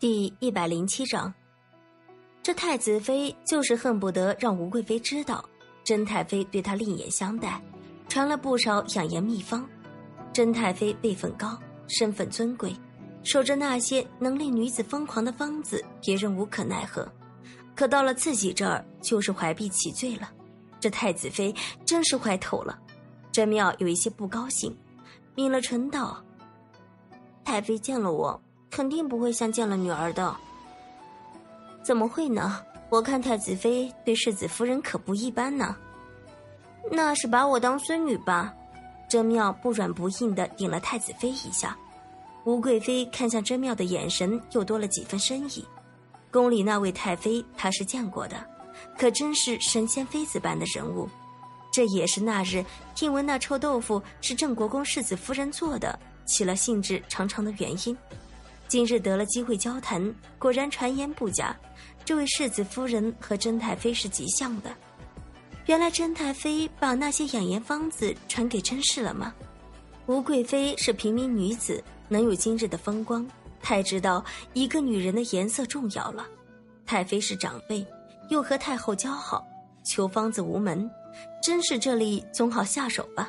第一百零七章，这太子妃就是恨不得让吴贵妃知道甄太妃对她另眼相待，传了不少养颜秘方。甄太妃辈分高，身份尊贵，守着那些能令女子疯狂的方子，别人无可奈何。可到了自己这儿，就是怀璧其罪了。这太子妃真是坏透了。甄妙有一些不高兴，抿了唇道：“太妃见了我。”肯定不会像见了女儿的，怎么会呢？我看太子妃对世子夫人可不一般呢。那是把我当孙女吧？甄妙不软不硬的顶了太子妃一下。吴贵妃看向甄妙的眼神又多了几分深意。宫里那位太妃她是见过的，可真是神仙妃子般的人物。这也是那日听闻那臭豆腐是郑国公世子夫人做的，起了兴致尝尝的原因。今日得了机会交谈，果然传言不假。这位世子夫人和甄太妃是极像的。原来甄太妃把那些养颜方子传给甄氏了吗？吴贵妃是平民女子，能有今日的风光，太知道一个女人的颜色重要了。太妃是长辈，又和太后交好，求方子无门，甄氏这里总好下手吧。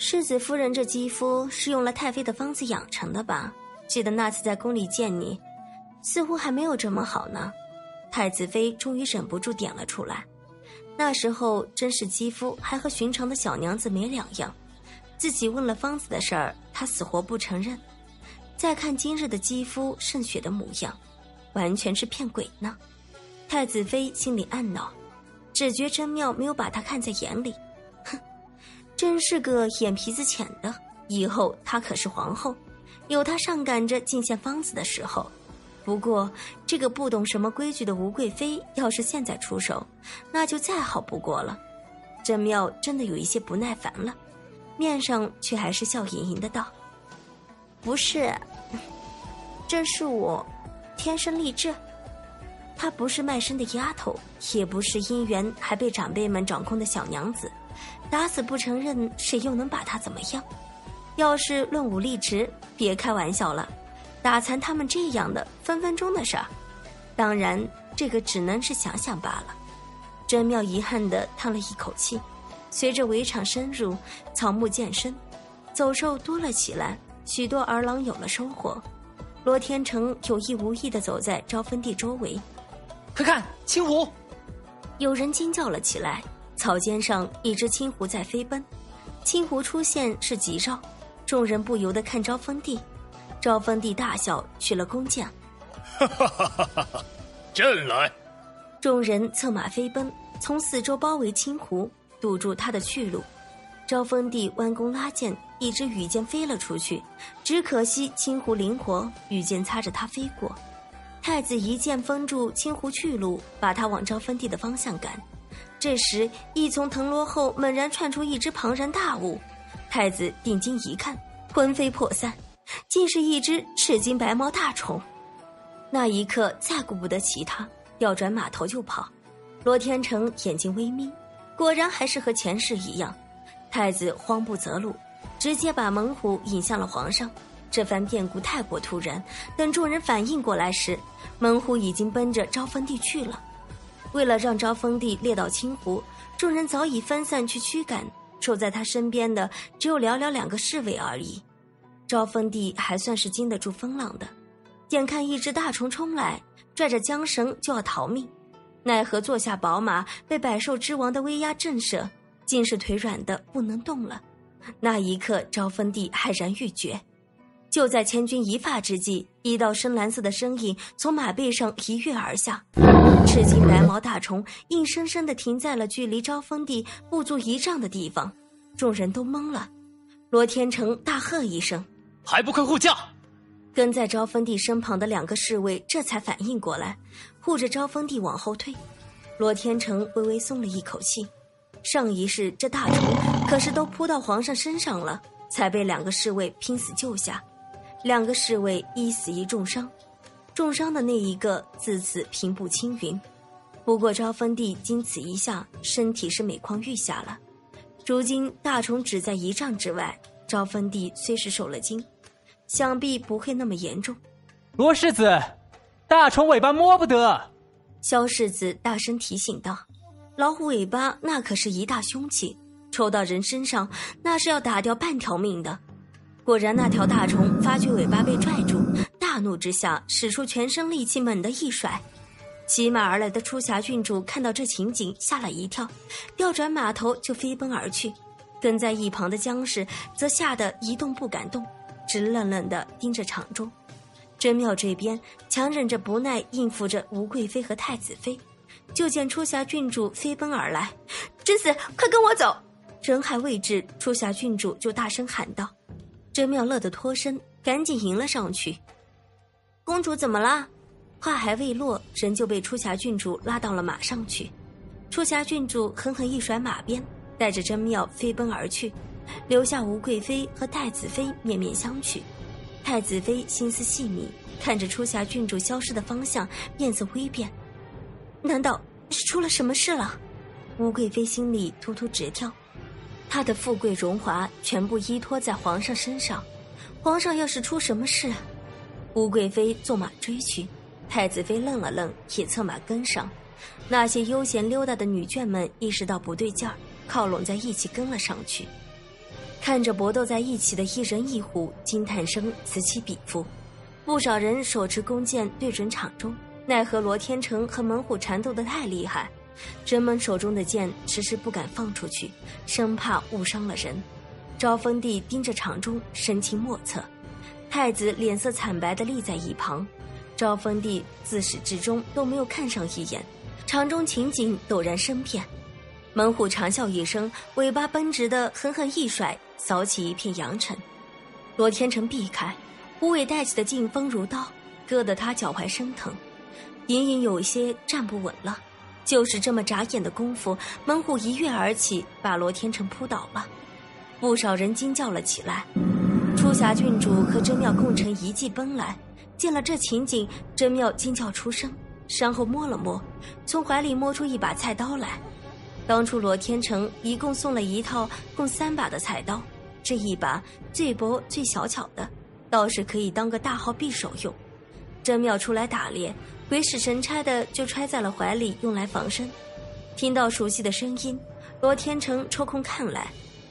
世子夫人这肌肤是用了太妃的方子养成的吧？记得那次在宫里见你，似乎还没有这么好呢。太子妃终于忍不住点了出来。那时候真是肌肤还和寻常的小娘子没两样。自己问了方子的事儿，她死活不承认。再看今日的肌肤渗血的模样，完全是骗鬼呢。太子妃心里暗恼，只觉真妙没有把她看在眼里。真是个眼皮子浅的，以后她可是皇后，有她上赶着进献方子的时候。不过，这个不懂什么规矩的吴贵妃，要是现在出手，那就再好不过了。甄妙真的有一些不耐烦了，面上却还是笑盈盈的道：“不是，这是我天生丽质。她不是卖身的丫头，也不是姻缘还被长辈们掌控的小娘子。”打死不承认，谁又能把他怎么样？要是论武力值，别开玩笑了，打残他们这样的分分钟的事儿。当然，这个只能是想想罢了。真妙遗憾的叹了一口气。随着围场深入，草木渐深，走兽多了起来，许多儿郎有了收获。罗天成有意无意的走在招分地周围，快看，青狐！有人惊叫了起来。草尖上一只青狐在飞奔，青狐出现是吉兆，众人不由得看招风帝。招风帝大笑，取了弓箭，哈哈哈哈哈！朕来！众人策马飞奔，从四周包围青狐，堵住他的去路。招风帝弯弓拉箭，一只羽箭飞了出去，只可惜青狐灵活，羽箭擦着他飞过。太子一箭封住青狐去路，把他往招风帝的方向赶。这时，一丛藤萝后猛然窜出一只庞然大物，太子定睛一看，魂飞魄散，竟是一只赤金白毛大虫。那一刻，再顾不得其他，调转马头就跑。罗天成眼睛微眯，果然还是和前世一样。太子慌不择路，直接把猛虎引向了皇上。这番变故太过突然，等众人反应过来时，猛虎已经奔着招风地去了。为了让招风帝猎到青狐，众人早已分散去驱赶，守在他身边的只有寥寥两个侍卫而已。招风帝还算是经得住风浪的，眼看一只大虫冲来，拽着缰绳就要逃命，奈何坐下宝马被百兽之王的威压震慑，竟是腿软的不能动了。那一刻，招风帝骇然欲绝。就在千钧一发之际，一道深蓝色的身影从马背上一跃而下，赤金白毛大虫硬生生的停在了距离招风地不足一丈的地方，众人都懵了。罗天成大喝一声：“还不快护驾！”跟在招风地身旁的两个侍卫这才反应过来，护着招风地往后退。罗天成微微松了一口气，上一世这大虫可是都扑到皇上身上了，才被两个侍卫拼死救下。两个侍卫一死一重伤，重伤的那一个自此平步青云。不过招风帝经此一下，身体是每况愈下了。如今大虫只在一丈之外，招风帝虽是受了惊，想必不会那么严重。罗世子，大虫尾巴摸不得。萧世子大声提醒道：“老虎尾巴那可是一大凶器，抽到人身上那是要打掉半条命的。”果然，那条大虫发觉尾巴被拽住，怒之下使出全身力气，猛地一甩。骑马而来的出峡郡主看到这情景，吓了一跳，调转马头就飞奔而去。跟在一旁的江氏则吓得一动不敢动，直愣愣地盯着场中。真庙这边强忍着不耐，应付着吴贵妃和太子妃。就见出峡郡主飞奔而来，真死，快跟我走！人还未至，出峡郡主就大声喊道。真庙乐得脱身，赶紧迎了上去。公主怎么了？话还未落，人就被出霞郡主拉到了马上去。出霞郡主狠狠一甩马鞭，带着真妙飞奔而去，留下吴贵妃和太子妃面面相觑。太子妃心思细腻，看着出霞郡主消失的方向，面色微变。难道是出了什么事了？吴贵妃心里突突直跳。她的富贵荣华全部依托在皇上身上，皇上要是出什么事，吴贵妃纵马追去。太子妃愣了愣，也策马跟上。那些悠闲溜达的女眷们意识到不对劲儿，靠拢在一起跟了上去。看着搏斗在一起的一人一虎，惊叹声此起彼伏。不少人手持弓箭对准场中，奈何罗天成和猛虎缠斗的太厉害，人们手中的剑迟迟不敢放出去，生怕误伤了人。昭封帝盯着场中，神情莫测。太子脸色惨白的立在一旁。昭封帝自始至终都没有看上一眼，场中情景陡然生变。猛虎长啸一声，尾巴奔直的狠狠一甩，扫起一片扬尘。罗天成避开，虎尾带起的劲风如刀，割得他脚踝生疼，隐隐有些站不稳了。就是这么眨眼的功夫，猛虎一跃而起，把罗天成扑倒了。不少人惊叫了起来。出峡郡主和真妙共乘一骑奔来。见了这情景，真妙惊叫出声，然后摸了摸，从怀里摸出一把菜刀来。当初罗天成一共送了一套共三把的菜刀，这一把最薄最小巧的，倒是可以当个大号匕首用。真妙出来打猎，鬼使神差的就揣在了怀里，用来防身。听到熟悉的声音，罗天成抽空看来，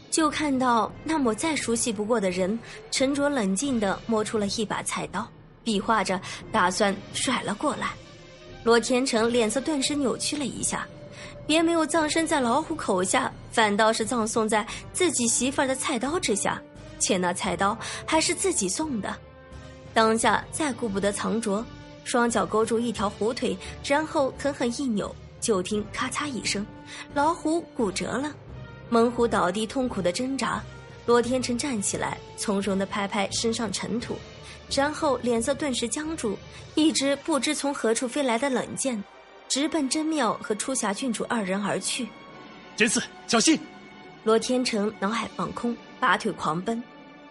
就看到那抹再熟悉不过的人，沉着冷静地摸出了一把菜刀。比划着，打算甩了过来。罗天成脸色顿时扭曲了一下，别没有葬身在老虎口下，反倒是葬送在自己媳妇儿的菜刀之下，且那菜刀还是自己送的。当下再顾不得藏拙，双脚勾住一条虎腿，然后狠狠一扭，就听咔嚓一声，老虎骨折了。猛虎倒地，痛苦的挣扎。罗天成站起来，从容的拍拍身上尘土。然后脸色顿时僵住，一支不知从何处飞来的冷箭，直奔真妙和出霞郡主二人而去。真四，小心！罗天成脑海放空，拔腿狂奔。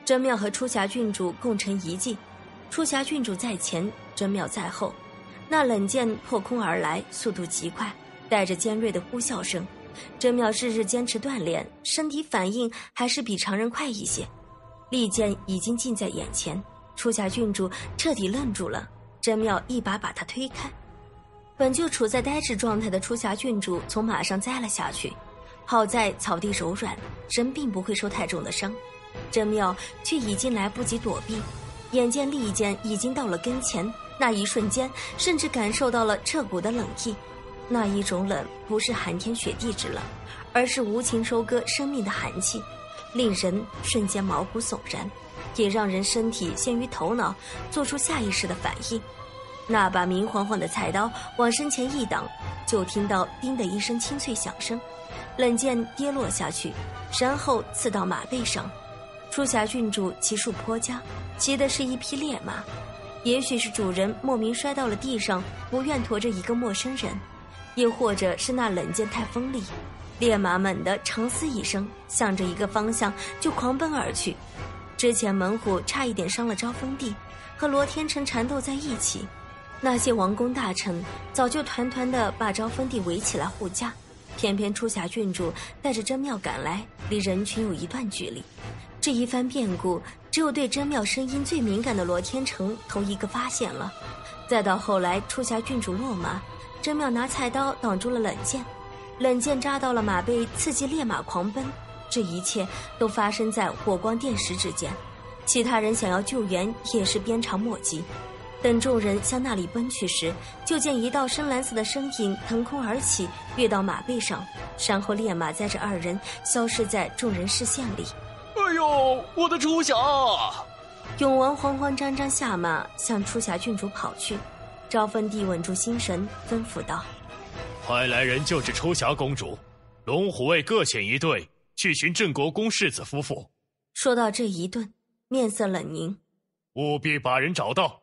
真妙和出霞郡主共乘一骑，出霞郡主在前，真妙在后。那冷箭破空而来，速度极快，带着尖锐的呼啸声。真妙日日坚持锻炼，身体反应还是比常人快一些。利剑已经近在眼前。出峡郡主彻底愣住了，真妙一把把她推开。本就处在呆滞状态的出峡郡主从马上栽了下去，好在草地柔软，人并不会受太重的伤。真妙却已经来不及躲避，眼见利剑已经到了跟前，那一瞬间甚至感受到了彻骨的冷意。那一种冷不是寒天雪地之冷，而是无情收割生命的寒气，令人瞬间毛骨悚然。也让人身体先于头脑，做出下意识的反应。那把明晃晃的菜刀往身前一挡，就听到“叮”的一声清脆响声，冷箭跌落下去，然后刺到马背上。出峡郡主骑术颇佳，骑的是一匹烈马。也许是主人莫名摔到了地上，不愿驮着一个陌生人，又或者是那冷箭太锋利，烈马猛地长嘶一声，向着一个方向就狂奔而去。之前猛虎差一点伤了招风帝，和罗天成缠斗在一起，那些王公大臣早就团团的把招风帝围起来护驾，偏偏初霞郡主带着真妙赶来，离人群有一段距离，这一番变故，只有对真妙声音最敏感的罗天成头一个发现了。再到后来，初霞郡主落马，真妙拿菜刀挡住了冷箭，冷箭扎到了马背，刺激烈马狂奔。这一切都发生在火光电石之间，其他人想要救援也是鞭长莫及。等众人向那里奔去时，就见一道深蓝色的身影腾空而起，跃到马背上，然后烈马载着二人消失在众人视线里。哎呦，我的初霞！永王慌慌张张下马，向初霞郡主跑去。昭芬帝稳住心神，吩咐道：“快来人救治初霞公主，龙虎卫各遣一队去寻郑国公世子夫妇。”说到这一顿，面色冷凝，务必把人找到。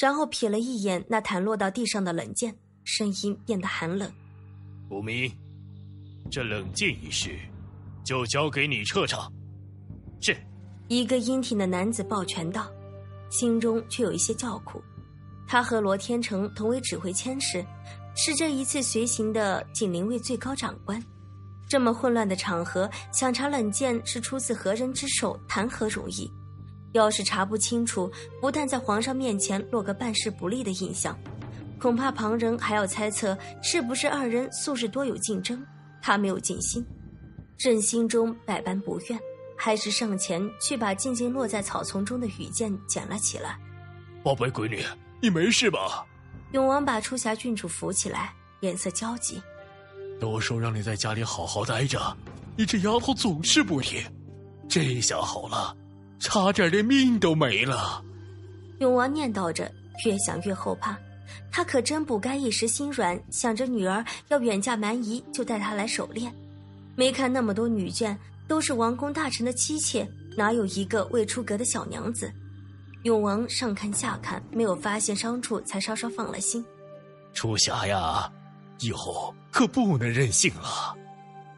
然后瞥了一眼那弹落到地上的冷箭，声音变得寒冷：“武明，这冷箭一事，就交给你彻查。”是。一个英挺的男子抱拳道，心中却有一些叫苦。他和罗天成同为指挥千使，是这一次随行的锦陵卫最高长官。这么混乱的场合，想查冷箭是出自何人之手，谈何容易？要是查不清楚，不但在皇上面前落个办事不利的印象，恐怕旁人还要猜测是不是二人素日多有竞争。他没有尽心，朕心中百般不愿。还是上前去把静静落在草丛中的羽箭捡了起来。宝贝闺女，你没事吧？永王把初霞郡主扶起来，脸色焦急。都说让你在家里好好待着，你这丫头总是不听。这下好了，差点连命都没了。永王念叨着，越想越后怕。他可真不该一时心软，想着女儿要远嫁蛮夷，就带她来狩猎。没看那么多女眷。都是王公大臣的妻妾，哪有一个未出阁的小娘子？永王上看下看，没有发现伤处，才稍稍放了心。初霞呀，以后可不能任性了。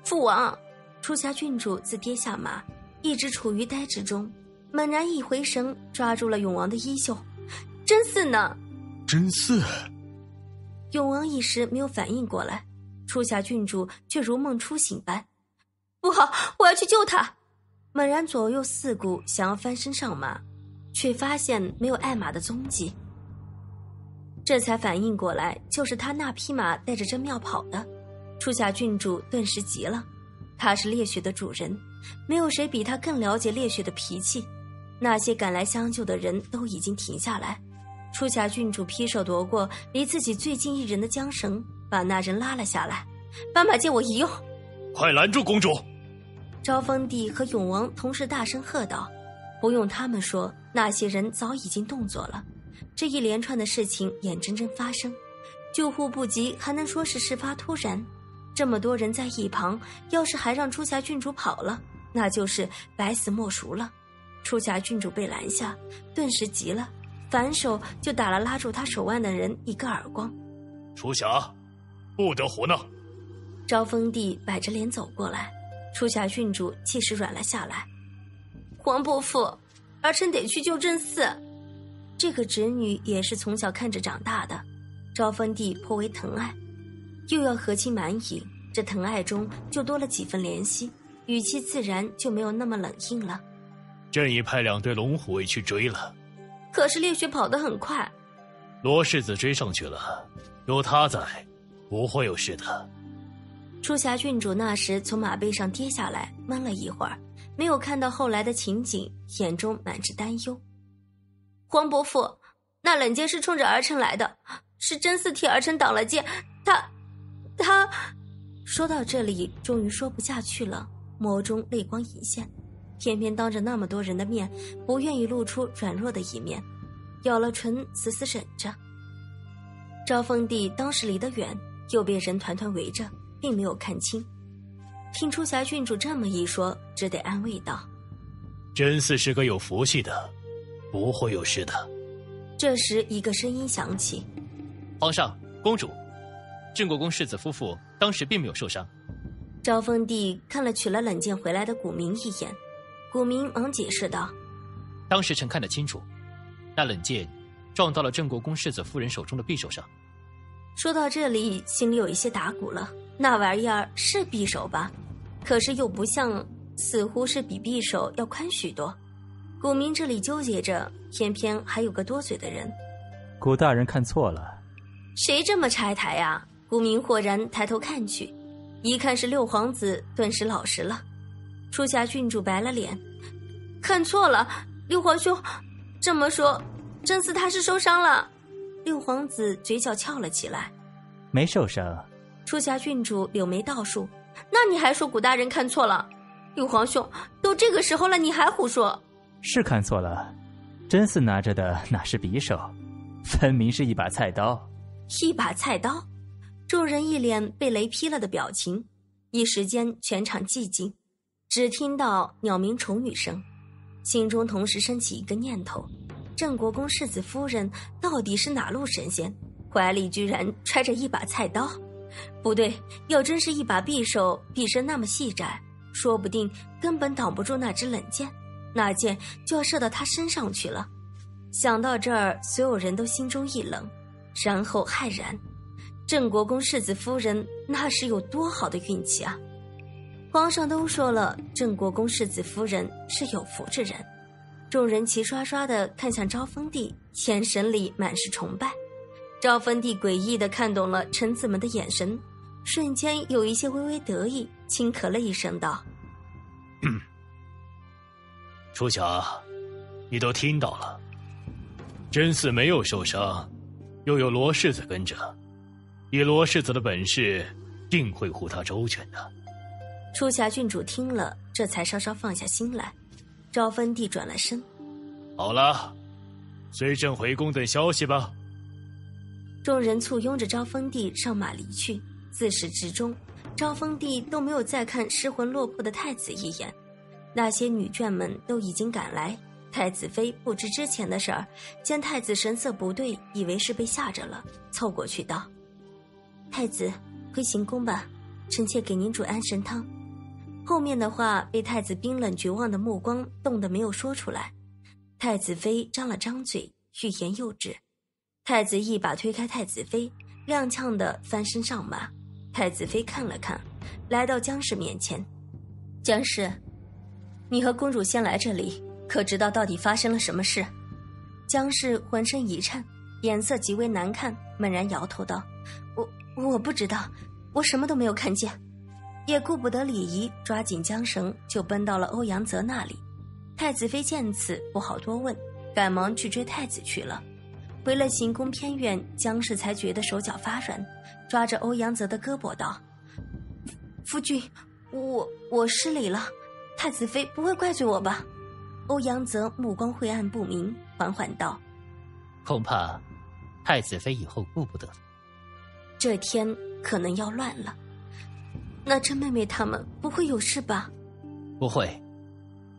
父王，初霞郡主自跌下马，一直处于呆滞中，猛然一回神，抓住了永王的衣袖。真嗣呢？真嗣。永王一时没有反应过来，初霞郡主却如梦初醒般。不好！我要去救他！猛然左右四顾，想要翻身上马，却发现没有艾玛的踪迹。这才反应过来，就是他那匹马带着真妙跑的。初夏郡主顿时急了，他是烈雪的主人，没有谁比他更了解烈雪的脾气。那些赶来相救的人都已经停下来，初夏郡主劈手夺过离自己最近一人的缰绳，把那人拉了下来。斑马借我一用，快拦住公主！昭风帝和永王同时大声喝道：“不用他们说，那些人早已经动作了。这一连串的事情眼睁睁发生，救护不及，还能说是事发突然？这么多人在一旁，要是还让初霞郡主跑了，那就是百死莫赎了。”初霞郡主被拦下，顿时急了，反手就打了拉住他手腕的人一个耳光。初霞，不得胡闹！招风帝摆着脸走过来。初霞郡主气势软了下来，皇伯父，儿臣得去救正嗣。这个侄女也是从小看着长大的，昭芬帝颇为疼爱，又要和亲满矣，这疼爱中就多了几分怜惜，语气自然就没有那么冷硬了。朕已派两队龙虎卫去追了，可是烈雪跑得很快，罗世子追上去了，有他在，不会有事的。初霞郡主那时从马背上跌下来，闷了一会儿，没有看到后来的情景，眼中满是担忧。黄伯父，那冷箭是冲着儿臣来的，是真嗣替儿臣挡了箭。他，他，说到这里，终于说不下去了，眸中泪光隐现，偏偏当着那么多人的面，不愿意露出软弱的一面，咬了唇，死死忍着。昭丰帝当时离得远，又被人团团围着。并没有看清，听出霞郡主这么一说，只得安慰道：“真嗣是个有福气的，不会有事的。”这时，一个声音响起：“皇上，公主，郑国公世子夫妇当时并没有受伤。”昭丰帝看了取了冷箭回来的古明一眼，古明忙解释道：“当时臣看得清楚，那冷箭撞到了郑国公世子夫人手中的匕首上。”说到这里，心里有一些打鼓了。那玩意儿是匕首吧？可是又不像似乎是比匕首要宽许多。古明这里纠结着，偏偏还有个多嘴的人。古大人看错了，谁这么拆台呀？古明豁然抬头看去，一看是六皇子，顿时老实了。初夏郡主白了脸，看错了，六皇兄，这么说，真似他是受伤了。六皇子嘴角翘了起来，没受伤。初夏郡主柳眉倒竖，那你还说古大人看错了？六皇兄，都这个时候了，你还胡说？是看错了，真嗣拿着的哪是匕首，分明是一把菜刀。一把菜刀，众人一脸被雷劈了的表情，一时间全场寂静，只听到鸟鸣虫语声，心中同时升起一个念头：郑国公世子夫人到底是哪路神仙，怀里居然揣着一把菜刀？不对，要真是一把匕首，匕身那么细窄，说不定根本挡不住那支冷箭。那箭就要射到他身上去了。想到这儿，所有人都心中一冷，然后骇然：郑国公世子夫人那是有多好的运气啊！皇上都说了，郑国公世子夫人是有福之人。众人齐刷刷的看向昭封帝，眼神里满是崇拜。昭芬帝诡异的看懂了臣子们的眼神，瞬间有一些微微得意，轻咳了一声道。初霞，你都听到了，真嗣没有受伤，又有罗世子跟着，以罗世子的本事，定会护他周全的。初霞郡主听了，这才稍稍放下心来。昭分帝转了身，好了，随朕回宫等消息吧。众人簇拥着昭封帝上马离去。自始至终，昭封帝都没有再看失魂落魄的太子一眼。那些女眷们都已经赶来，太子妃不知之前的事儿，见太子神色不对，以为是被吓着了，凑过去道：“太子，回行宫吧，臣妾给您煮安神汤。”后面的话被太子冰冷绝望的目光冻得没有说出来。太子妃张了张嘴，欲言又止。太子一把推开太子妃，踉跄的翻身上马。太子妃看了看，来到江氏面前，江氏。你和公主先来这里，可知道到底发生了什么事？江氏浑身一颤，脸色极为难看，猛然摇头道：“我我不知道，我什么都没有看见。”也顾不得礼仪，抓紧缰绳就奔到了欧阳泽那里。太子妃见此，不好多问，赶忙去追太子去了。回了行宫偏远，江氏才觉得手脚发软，抓着欧阳泽的胳膊道：“夫君，我我失礼了。”太子妃不会怪罪我吧？欧阳泽目光晦暗不明，缓缓道：“恐怕太子妃以后顾不得了。这天可能要乱了。那甄妹妹他们不会有事吧？”“不会，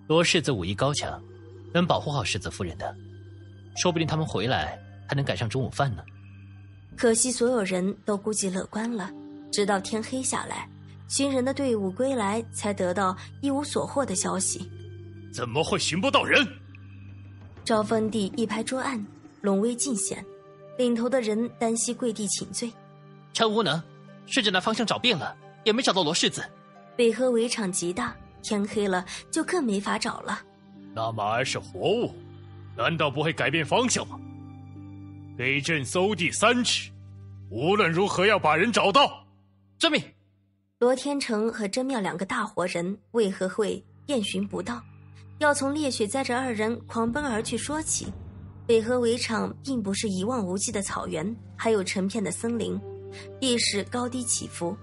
罗世子武艺高强，能保护好世子夫人的。说不定他们回来还能赶上中午饭呢。”可惜所有人都估计乐观了，直到天黑下来。寻人的队伍归来，才得到一无所获的消息。怎么会寻不到人？昭封帝一拍桌案，龙威尽显，领头的人单膝跪地请罪。臣无能，顺着那方向找遍了，也没找到罗世子。北河围场极大，天黑了就更没法找了。那马儿是活物，难道不会改变方向吗？给朕搜地三尺，无论如何要把人找到。遵命。罗天成和真妙两个大活人为何会遍寻不到？要从烈雪载着二人狂奔而去说起。北河围场并不是一望无际的草原，还有成片的森林，地势高低起伏。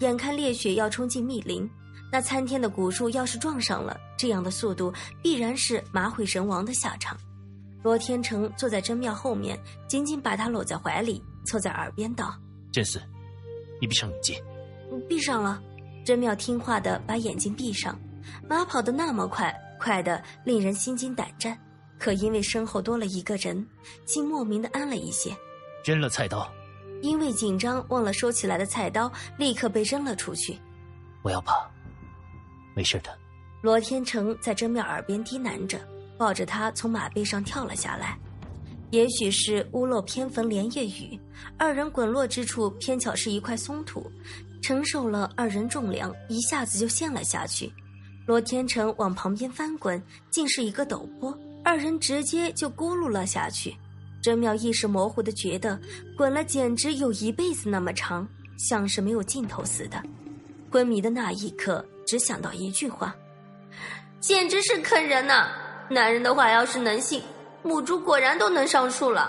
眼看烈雪要冲进密林，那参天的古树要是撞上了，这样的速度必然是马毁人亡的下场。罗天成坐在真妙后面，紧紧把她搂在怀里，凑在耳边道：“真嗣，你闭上眼睛。”闭上了，真妙听话的把眼睛闭上。马跑得那么快，快的令人心惊胆战。可因为身后多了一个人，竟莫名的安了一些。扔了菜刀，因为紧张忘了收起来的菜刀，立刻被扔了出去。不要怕，没事的。罗天成在真妙耳边低喃着，抱着他从马背上跳了下来。也许是屋漏偏逢连夜雨，二人滚落之处偏巧是一块松土。承受了二人重量，一下子就陷了下去。罗天成往旁边翻滚，竟是一个陡坡，二人直接就咕噜了下去。甄妙意识模糊的觉得，滚了简直有一辈子那么长，像是没有尽头似的。昏迷的那一刻，只想到一句话：简直是坑人呐！男人的话要是能信，母猪果然都能上树了。